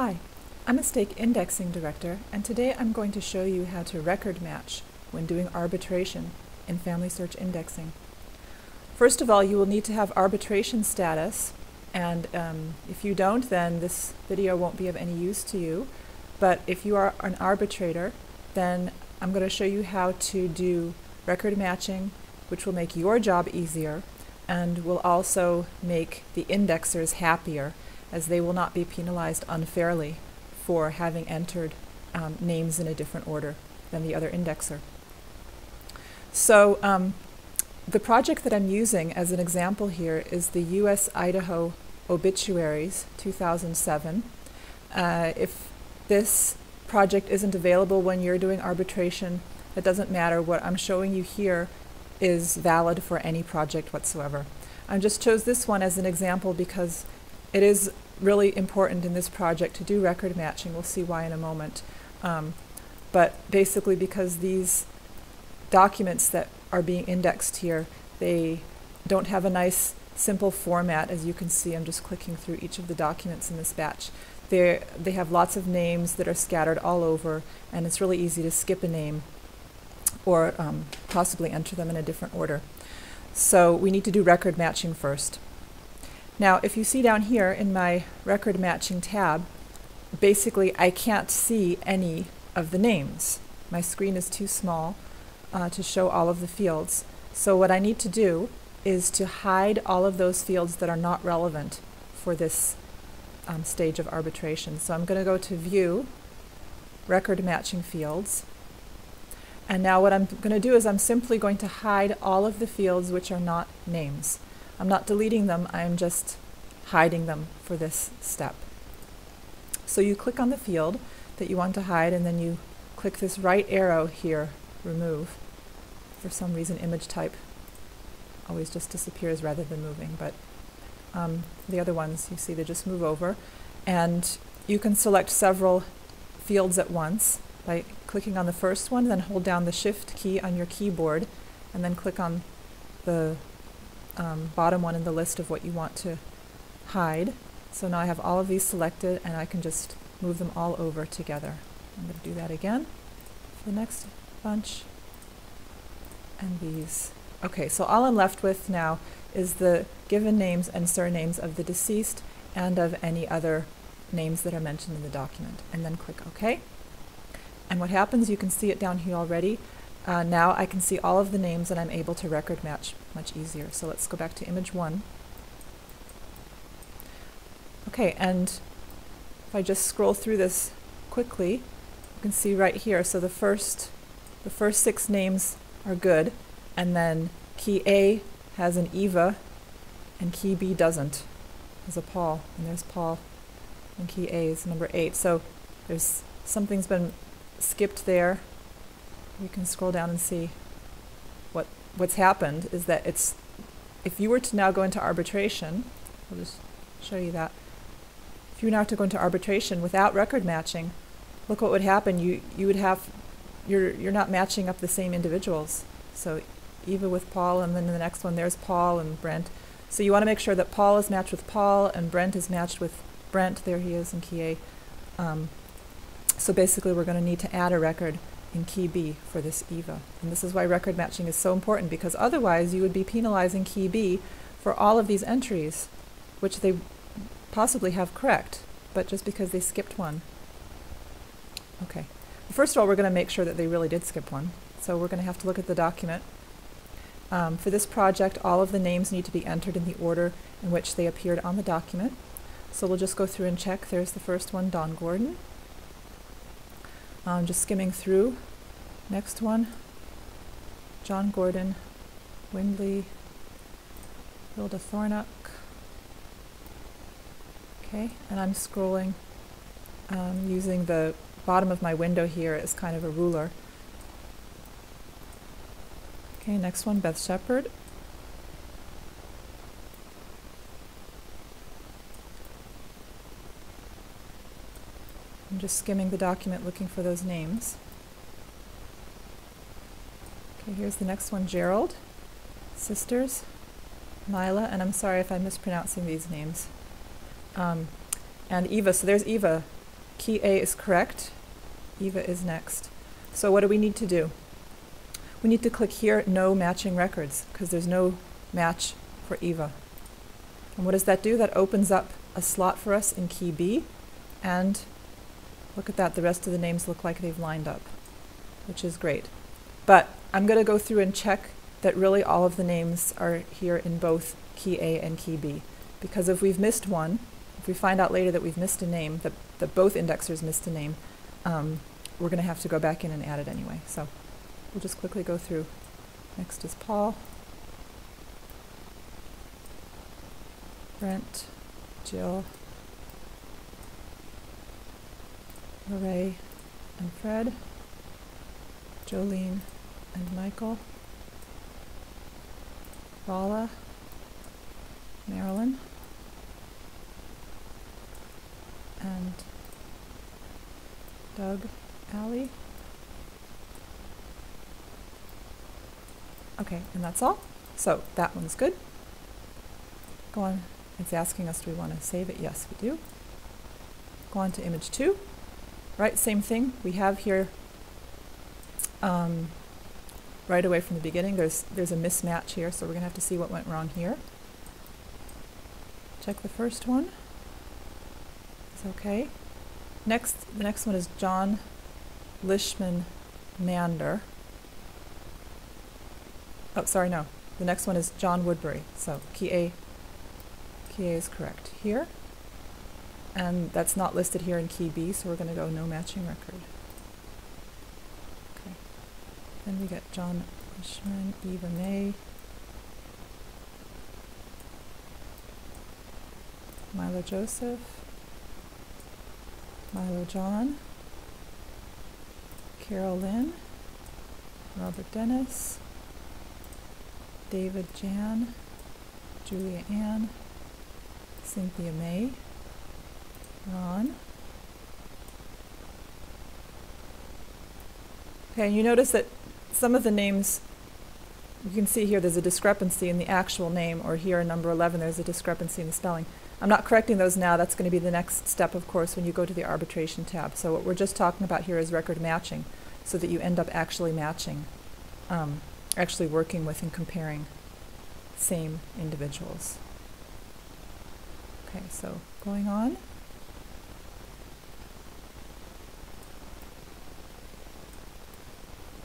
Hi, I'm a stake indexing director, and today I'm going to show you how to record match when doing arbitration in FamilySearch indexing. First of all, you will need to have arbitration status, and um, if you don't, then this video won't be of any use to you. But if you are an arbitrator, then I'm going to show you how to do record matching, which will make your job easier and will also make the indexers happier as they will not be penalized unfairly for having entered um, names in a different order than the other indexer. So um, the project that I'm using as an example here is the U.S. Idaho Obituaries 2007. Uh, if this project isn't available when you're doing arbitration, it doesn't matter. What I'm showing you here is valid for any project whatsoever. I just chose this one as an example because it is really important in this project to do record matching. We'll see why in a moment. Um, but basically because these documents that are being indexed here, they don't have a nice simple format as you can see. I'm just clicking through each of the documents in this batch. they they have lots of names that are scattered all over and it's really easy to skip a name or um, possibly enter them in a different order. So we need to do record matching first. Now, if you see down here in my record matching tab, basically I can't see any of the names. My screen is too small uh, to show all of the fields. So what I need to do is to hide all of those fields that are not relevant for this um, stage of arbitration. So I'm going to go to View, Record Matching Fields. And now what I'm going to do is I'm simply going to hide all of the fields which are not names. I'm not deleting them, I'm just hiding them for this step. So you click on the field that you want to hide and then you click this right arrow here, remove. For some reason image type always just disappears rather than moving, but um, the other ones you see they just move over. And you can select several fields at once by clicking on the first one, then hold down the shift key on your keyboard, and then click on the um, bottom one in the list of what you want to hide. So now I have all of these selected and I can just move them all over together. I'm going to do that again for the next bunch. And these. Okay, so all I'm left with now is the given names and surnames of the deceased and of any other names that are mentioned in the document. And then click OK. And what happens, you can see it down here already. Uh, now I can see all of the names and I'm able to record match much easier. So let's go back to image one. Okay, and if I just scroll through this quickly, you can see right here, so the first, the first six names are good, and then key A has an Eva, and key B doesn't. There's a Paul, and there's Paul, and key A is number eight. So there's something's been skipped there. You can scroll down and see what what's happened is that it's if you were to now go into arbitration, I'll just show you that. If you were now to go into arbitration without record matching, look what would happen. You you would have you're you're not matching up the same individuals. So Eva with Paul, and then the next one there's Paul and Brent. So you want to make sure that Paul is matched with Paul and Brent is matched with Brent. There he is in A. Um, so basically we're going to need to add a record in key B for this EVA. And this is why record matching is so important because otherwise you would be penalizing key B for all of these entries, which they possibly have correct, but just because they skipped one. Okay. First of all, we're going to make sure that they really did skip one. So we're going to have to look at the document. Um, for this project, all of the names need to be entered in the order in which they appeared on the document. So we'll just go through and check. There's the first one, Don Gordon. I'm just skimming through. Next one, John Gordon, Windley, Hilda Thornock. Okay, and I'm scrolling um, using the bottom of my window here as kind of a ruler. Okay, next one, Beth Shepard. I'm just skimming the document looking for those names. Okay, here's the next one, Gerald, sisters, Mila, and I'm sorry if I'm mispronouncing these names. Um, and Eva, so there's Eva key A is correct. Eva is next. So what do we need to do? We need to click here, no matching records, because there's no match for Eva. And what does that do? That opens up a slot for us in key B, and look at that, the rest of the names look like they've lined up, which is great. But I'm going to go through and check that really all of the names are here in both key A and key B. Because if we've missed one, if we find out later that we've missed a name, that, that both indexers missed a name, um, we're going to have to go back in and add it anyway. So we'll just quickly go through. Next is Paul. Brent, Jill, Lorraine, and Fred, Jolene, and Michael, Paula, Marilyn, and Doug, Allie. Okay, and that's all. So that one's good. Go on. It's asking us, do we want to save it? Yes, we do. Go on to image two. Right, same thing. We have here um, right away from the beginning. There's there's a mismatch here, so we're going to have to see what went wrong here. Check the first one. It's okay. Next, the next one is John Lishman Mander. Oh, sorry, no. The next one is John Woodbury. So key A, key A is correct here. And that's not listed here in key B, so we're going to go no matching record. Okay. Then we get John Lishman, Eva May, Milo Joseph, Milo John, Carol Lynn, Robert Dennis, David Jan, Julia Ann, Cynthia May, Ron. Okay, you notice that some of the names, you can see here there's a discrepancy in the actual name, or here in number 11 there's a discrepancy in the spelling. I'm not correcting those now, that's going to be the next step, of course, when you go to the arbitration tab. So what we're just talking about here is record matching, so that you end up actually matching, um, actually working with and comparing same individuals. Okay, so going on.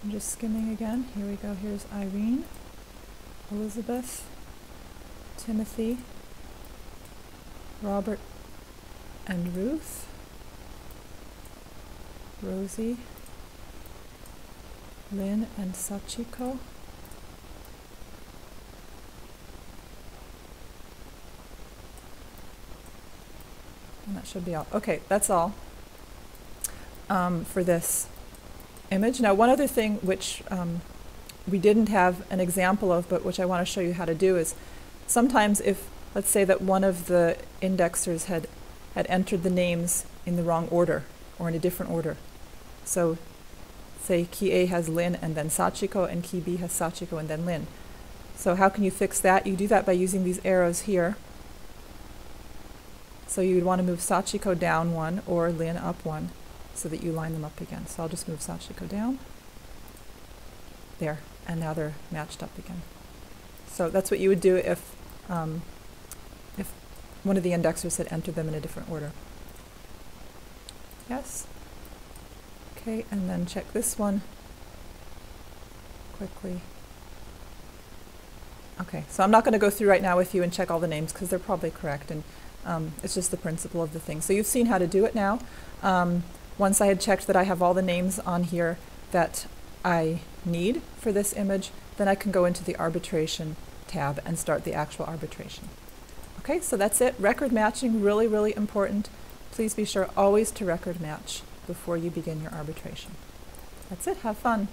I'm just skimming again. Here we go. Here's Irene, Elizabeth, Timothy, Robert and Ruth, Rosie, Lynn and Sachiko, and that should be all. Okay, that's all um, for this image. Now, one other thing which um, we didn't have an example of, but which I want to show you how to do is sometimes if let's say that one of the indexers had, had entered the names in the wrong order or in a different order. So say key A has Lin and then Sachiko and key B has Sachiko and then Lin. So how can you fix that? You do that by using these arrows here. So you would want to move Sachiko down one or Lin up one so that you line them up again. So I'll just move Sachiko down. There, and now they're matched up again. So that's what you would do if um, if one of the indexers had entered them in a different order. Yes? Okay, and then check this one quickly. Okay, so I'm not going to go through right now with you and check all the names because they're probably correct and um, it's just the principle of the thing. So you've seen how to do it now. Um, once I had checked that I have all the names on here that I need for this image, then I can go into the arbitration tab and start the actual arbitration. Okay, so that's it. Record matching, really, really important. Please be sure always to record match before you begin your arbitration. That's it. Have fun.